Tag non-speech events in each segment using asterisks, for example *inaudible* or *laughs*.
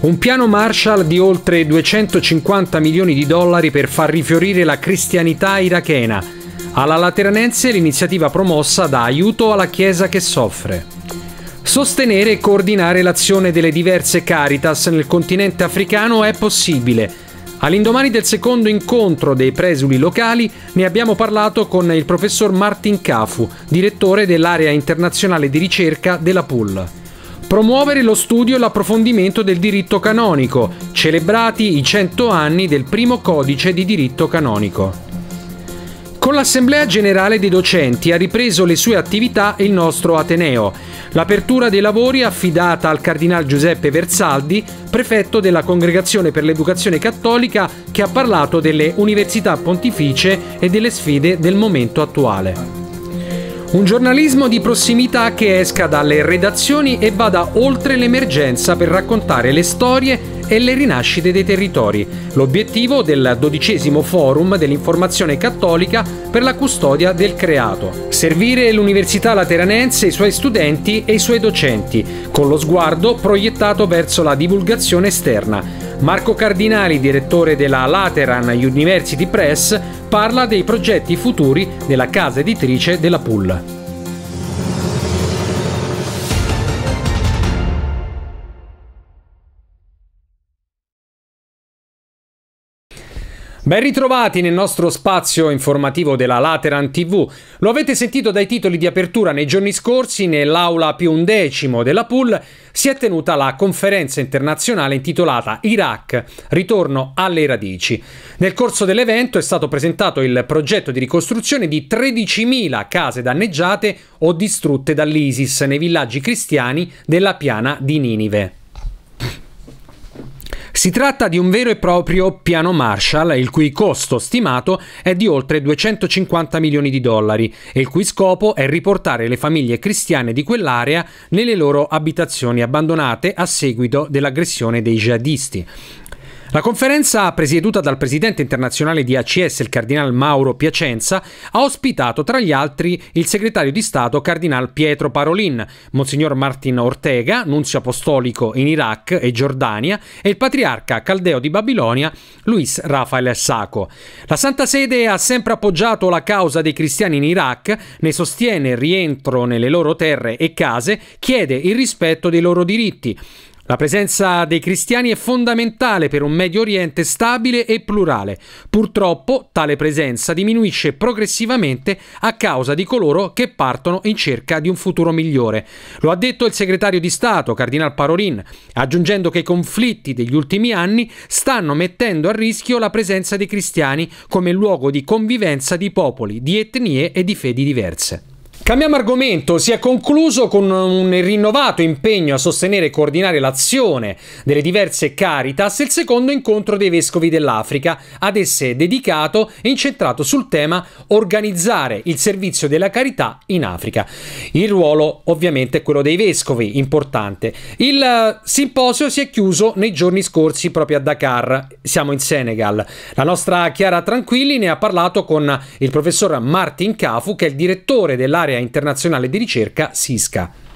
Un piano Marshall di oltre 250 milioni di dollari per far rifiorire la cristianità irachena. Alla Lateranense l'iniziativa promossa dà aiuto alla Chiesa che soffre. Sostenere e coordinare l'azione delle diverse Caritas nel continente africano è possibile. All'indomani del secondo incontro dei presuli locali ne abbiamo parlato con il professor Martin Cafu, direttore dell'area internazionale di ricerca della PUL. Promuovere lo studio e l'approfondimento del diritto canonico, celebrati i 100 anni del primo codice di diritto canonico. Con l'Assemblea Generale dei Docenti ha ripreso le sue attività il nostro Ateneo. L'apertura dei lavori affidata al Cardinal Giuseppe Versaldi, prefetto della Congregazione per l'Educazione Cattolica, che ha parlato delle università pontificie e delle sfide del momento attuale. Un giornalismo di prossimità che esca dalle redazioni e vada oltre l'emergenza per raccontare le storie e le rinascite dei territori. L'obiettivo del dodicesimo forum dell'informazione cattolica per la custodia del creato. Servire l'Università Lateranense, i suoi studenti e i suoi docenti, con lo sguardo proiettato verso la divulgazione esterna. Marco Cardinali, direttore della Lateran University Press, parla dei progetti futuri della casa editrice della Pull. Ben ritrovati nel nostro spazio informativo della Lateran TV. Lo avete sentito dai titoli di apertura nei giorni scorsi, nell'aula più undecimo della pool si è tenuta la conferenza internazionale intitolata Iraq, ritorno alle radici. Nel corso dell'evento è stato presentato il progetto di ricostruzione di 13.000 case danneggiate o distrutte dall'ISIS nei villaggi cristiani della piana di Ninive. Si tratta di un vero e proprio piano Marshall, il cui costo stimato è di oltre 250 milioni di dollari e il cui scopo è riportare le famiglie cristiane di quell'area nelle loro abitazioni abbandonate a seguito dell'aggressione dei jihadisti. La conferenza, presieduta dal presidente internazionale di ACS, il cardinal Mauro Piacenza, ha ospitato tra gli altri il segretario di Stato cardinal Pietro Parolin, Monsignor Martin Ortega, nunzio apostolico in Iraq e Giordania, e il patriarca caldeo di Babilonia, Luis Rafael Sacco. La Santa Sede ha sempre appoggiato la causa dei cristiani in Iraq, ne sostiene il rientro nelle loro terre e case, chiede il rispetto dei loro diritti. La presenza dei cristiani è fondamentale per un Medio Oriente stabile e plurale. Purtroppo tale presenza diminuisce progressivamente a causa di coloro che partono in cerca di un futuro migliore. Lo ha detto il segretario di Stato, Cardinal Parolin, aggiungendo che i conflitti degli ultimi anni stanno mettendo a rischio la presenza dei cristiani come luogo di convivenza di popoli, di etnie e di fedi diverse. Cambiamo argomento, si è concluso con un rinnovato impegno a sostenere e coordinare l'azione delle diverse Caritas il secondo incontro dei vescovi dell'Africa, ad esse dedicato e incentrato sul tema organizzare il servizio della carità in Africa. Il ruolo ovviamente è quello dei vescovi, importante. Il eh, simposio si è chiuso nei giorni scorsi proprio a Dakar, siamo in Senegal. La nostra Chiara Tranquilli ne ha parlato con il professor Martin Cafu che è il direttore dell'area internazionale di ricerca SISCA.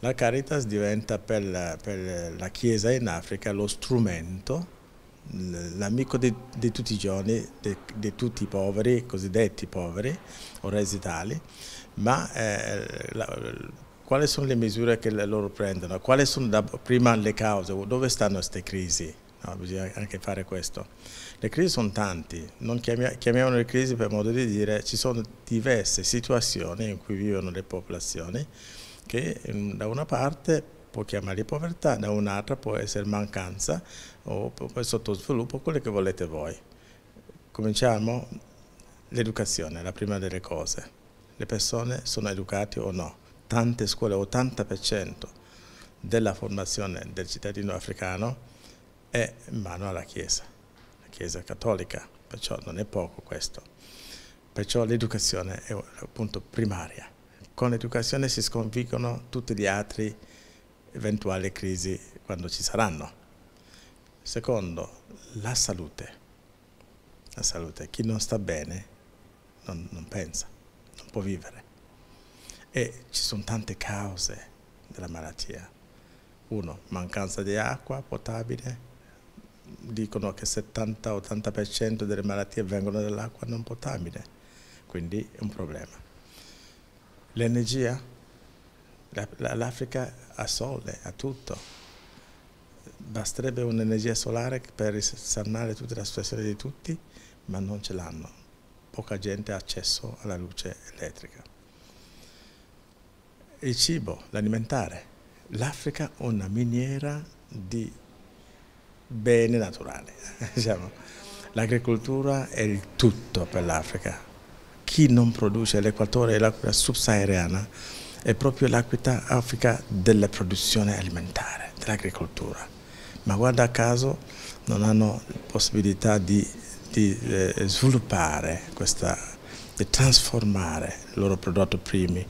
La Caritas diventa per la, per la Chiesa in Africa lo strumento, l'amico di, di, tutti i giorni, di, di, tutti i poveri, cosiddetti poveri o resi tali, ma eh, la, quali sono le misure che loro prendono, quali sono da, prima le cause, dove stanno queste crisi, no, bisogna anche fare questo. Le crisi sono tanti, non chiamiamole le crisi per modo di dire, ci sono diverse situazioni in cui vivono le popolazioni che mm, da una parte può chiamarli povertà, da un'altra può essere mancanza o sottosviluppo, quello che volete voi. Cominciamo l'educazione, la prima delle cose. Le persone sono educate o no? Tante scuole, 80% della formazione del cittadino africano è in mano alla Chiesa. Chiesa Cattolica, perciò non è poco questo. Perciò l'educazione è appunto primaria. Con l'educazione si sconfiggono tutte le altre eventuali crisi quando ci saranno. Secondo, la salute. La salute. Chi non sta bene non, non pensa, non può vivere. E ci sono tante cause della malattia. Uno, mancanza di acqua potabile, dicono che 70-80% delle malattie vengono dall'acqua non potabile, quindi è un problema. L'energia, l'Africa ha sole, ha tutto. Basterebbe un'energia solare per risanare tutta la situazione di tutti, ma non ce l'hanno. Poca gente ha accesso alla luce elettrica. Il cibo, l'alimentare. L'Africa è una miniera di bene naturale. *laughs* Diciamo. L'agricoltura è il tutto per l'Africa. Chi non produce l'equatore e l'acqua subsahariana è proprio l'Africa della produzione alimentare, dell'agricoltura. Ma guarda caso non hanno possibilità di, di eh, sviluppare questa, di trasformare i loro prodotti primi,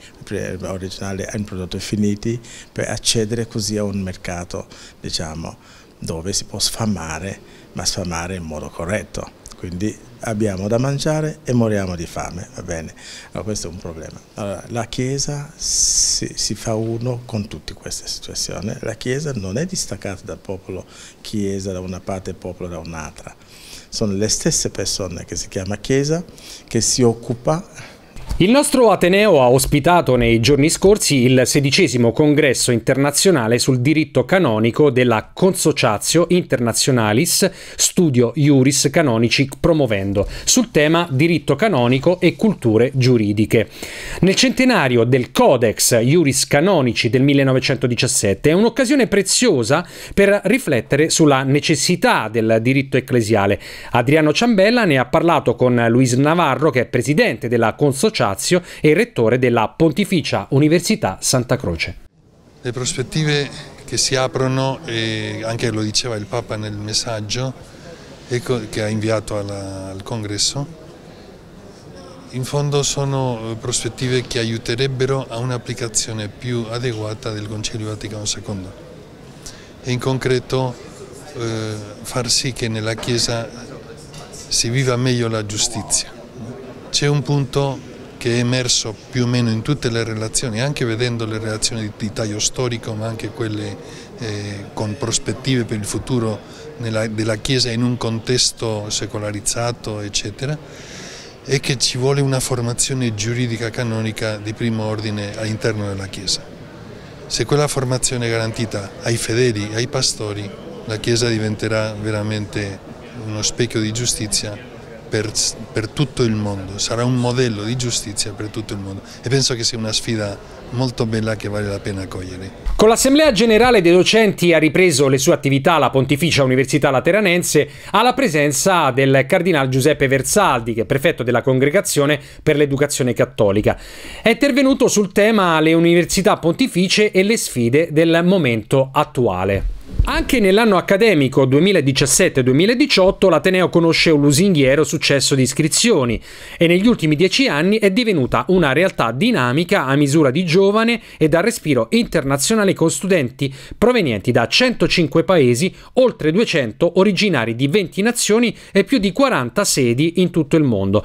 originali in prodotti finiti per accedere così a un mercato, diciamo, dove si può sfamare, ma sfamare in modo corretto. Quindi abbiamo da mangiare e moriamo di fame, va bene? Allora, questo è un problema. Allora, la Chiesa si, si, fa uno con tutte queste situazioni. La Chiesa non è distaccata dal popolo Chiesa da una parte e popolo da un'altra. Sono le stesse persone che si chiama Chiesa che si occupa il nostro Ateneo ha ospitato nei giorni scorsi il sedicesimo congresso internazionale sul diritto canonico della Consociatio Internationalis Studio Iuris Canonici promovendo sul tema diritto canonico e culture giuridiche. Nel centenario del Codex Iuris Canonici del 1917 è un'occasione preziosa per riflettere sulla necessità del diritto ecclesiale. Adriano Ciambella ne ha parlato con Luis Navarro che è presidente della Consociatio Lazio e rettore della Pontificia Università Santa Croce. Le prospettive che si aprono, e anche lo diceva il Papa nel messaggio che ha inviato alla, al Congresso, in fondo sono prospettive che aiuterebbero a un'applicazione più adeguata del Concilio Vaticano II e in concreto eh, far sì che nella Chiesa si viva meglio la giustizia. C'è un punto che è emerso più o meno in tutte le relazioni, anche vedendo le relazioni di taglio storico, ma anche quelle eh, con prospettive per il futuro nella, della Chiesa in un contesto secolarizzato, eccetera, è che ci vuole una formazione giuridica canonica di primo ordine all'interno della Chiesa. Se quella formazione è garantita ai fedeli, ai pastori, la Chiesa diventerà veramente uno specchio di giustizia per, per, tutto il mondo, sarà un modello di giustizia per tutto il mondo e penso che sia una sfida molto bella che vale la pena cogliere. Con l'Assemblea Generale dei Docenti ha ripreso le sue attività alla Pontificia Università Lateranense alla presenza del Cardinal Giuseppe Versaldi, che è prefetto della Congregazione per l'Educazione Cattolica. È intervenuto sul tema le università pontificie e le sfide del momento attuale. Anche nell'anno accademico 2017-2018 l'Ateneo conosce un lusinghiero successo di iscrizioni e negli ultimi dieci anni è divenuta una realtà dinamica a misura di giovane e dal respiro internazionale con studenti provenienti da 105 paesi, oltre 200 originari di 20 nazioni e più di 40 sedi in tutto il mondo.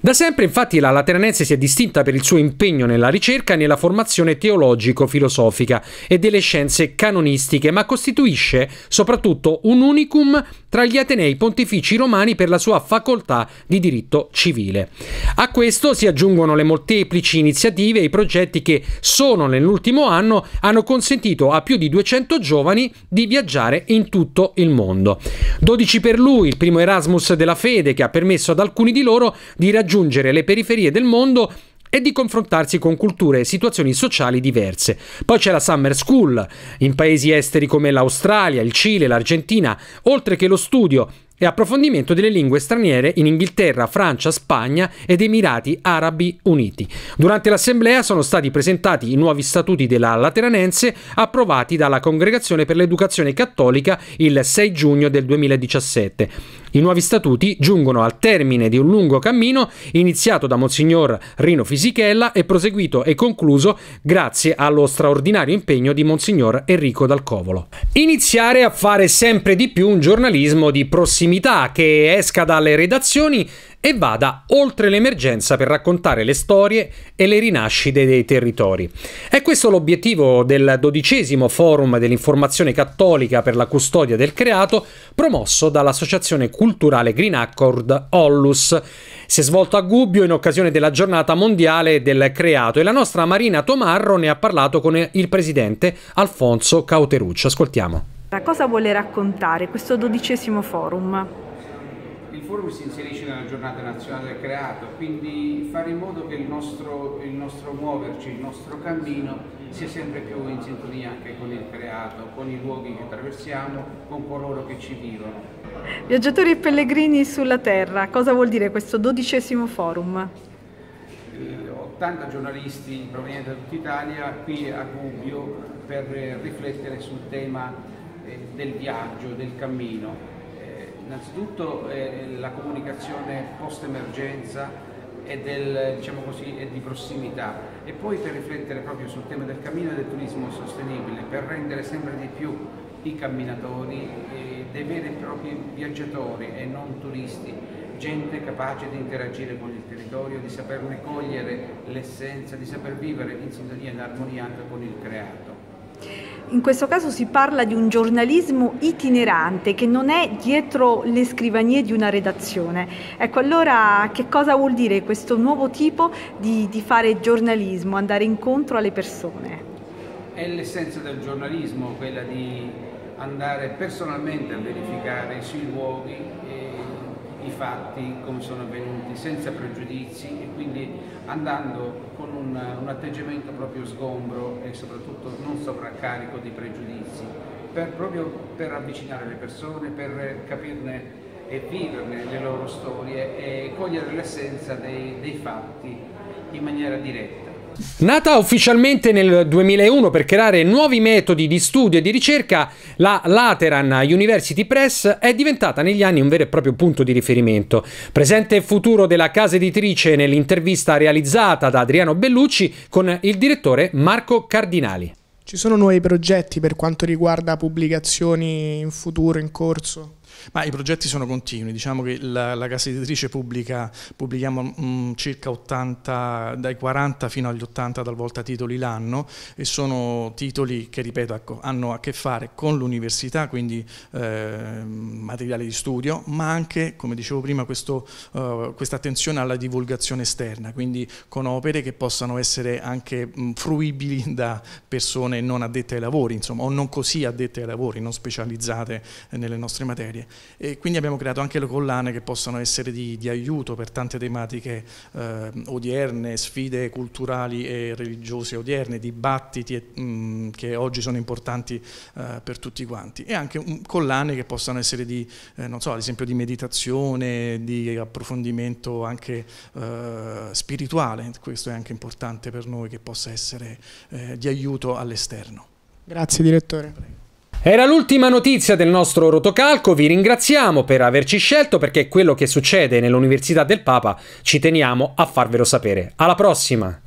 Da sempre infatti la Lateranense si è distinta per il suo impegno nella ricerca e nella formazione teologico-filosofica e delle scienze canonistiche, ma costituisce soprattutto un unicum tra gli Atenei pontifici romani per la sua facoltà di diritto civile. A questo si aggiungono le molteplici iniziative e i progetti che solo nell'ultimo anno hanno consentito a più di 200 giovani di viaggiare in tutto il mondo. 12 per lui, il primo Erasmus della fede che ha permesso ad alcuni di loro di raggiungere le periferie del mondo e di confrontarsi con culture e situazioni sociali diverse. Poi c'è la Summer School, in paesi esteri come l'Australia, il Cile, l'Argentina, oltre che lo studio e approfondimento delle lingue straniere in Inghilterra, Francia, Spagna ed Emirati Arabi Uniti. Durante l'assemblea sono stati presentati i nuovi statuti della Lateranense approvati dalla Congregazione per l'Educazione Cattolica il 6 giugno del 2017. I nuovi statuti giungono al termine di un lungo cammino iniziato da Monsignor Rino Fisichella e proseguito e concluso grazie allo straordinario impegno di Monsignor Enrico Dalcovolo. Iniziare a fare sempre di più un giornalismo di prossimità che esca dalle redazioni e vada oltre l'emergenza per raccontare le storie e le rinascite dei territori. È questo l'obiettivo del dodicesimo forum dell'informazione cattolica per la custodia del creato promosso dall'associazione culturale Green Accord Ollus. Si è svolto a Gubbio in occasione della giornata mondiale del creato e la nostra Marina Tomarro ne ha parlato con il presidente Alfonso Cauteruccio. Ascoltiamo. Cosa vuole raccontare questo dodicesimo forum? Forum si inserisce nella giornata nazionale del creato, quindi fare in modo che il nostro, il nostro muoverci, il nostro cammino sia sempre più in sintonia anche con il creato, con i luoghi che attraversiamo, con coloro che ci vivono. Viaggiatori e pellegrini sulla Terra, cosa vuol dire questo dodicesimo forum? 80 giornalisti provenienti da tutta Italia qui a Gubbio per riflettere sul tema eh, del viaggio, del cammino. Eh, innanzitutto eh, la comunicazione post-emergenza e, del, diciamo così, e di prossimità e poi per riflettere proprio sul tema del cammino e del turismo sostenibile, per rendere sempre di più i camminatori dei veri e propri viaggiatori e non turisti, gente capace di interagire con il territorio, di saperne cogliere l'essenza, di saper vivere in sintonia e in armonia anche con il creato. In questo caso si parla di un giornalismo itinerante che non è dietro le scrivanie di una redazione. Ecco, allora che cosa vuol dire questo nuovo tipo di, di fare giornalismo, andare incontro alle persone? È l'essenza del giornalismo, quella di andare personalmente a verificare sui luoghi i fatti come sono avvenuti, senza pregiudizi e quindi andando con un, un atteggiamento proprio sgombro e soprattutto non sovraccarico di pregiudizi, per, proprio per avvicinare le persone, per capirne e viverne le loro storie e cogliere l'essenza dei, dei fatti in maniera diretta. Nata ufficialmente nel 2001 per creare nuovi metodi di studio e di ricerca, la Lateran University Press è diventata negli anni un vero e proprio punto di riferimento. Presente e futuro della casa editrice nell'intervista realizzata da Adriano Bellucci con il direttore Marco Cardinali. Ci sono nuovi progetti per quanto riguarda pubblicazioni in futuro, in corso? Ma i progetti sono continui, diciamo che la, la casa editrice pubblica, pubblichiamo mh, mm, circa 80, dai 40 fino agli 80 talvolta titoli l'anno e sono titoli che, ripeto, ecco, hanno a che fare con l'università, quindi eh, materiale di studio, ma anche, come dicevo prima, questo, uh, questa attenzione alla divulgazione esterna, quindi con opere che possano essere anche mh, fruibili *laughs* da persone non addette ai lavori, insomma, o non così addette ai lavori, non specializzate nelle nostre materie. E quindi abbiamo creato anche le collane che possono essere di, di aiuto per tante tematiche eh, odierne, sfide culturali e religiose odierne, dibattiti mh, mm, che oggi sono importanti eh, per tutti quanti e anche um, collane che possano essere di, eh, non so, ad esempio di meditazione, di approfondimento anche eh, spirituale, questo è anche importante per noi che possa essere eh, di aiuto all'esterno. Grazie direttore. Era l'ultima notizia del nostro rotocalco, vi ringraziamo per averci scelto perché quello che succede nell'Università del Papa ci teniamo a farvelo sapere. Alla prossima!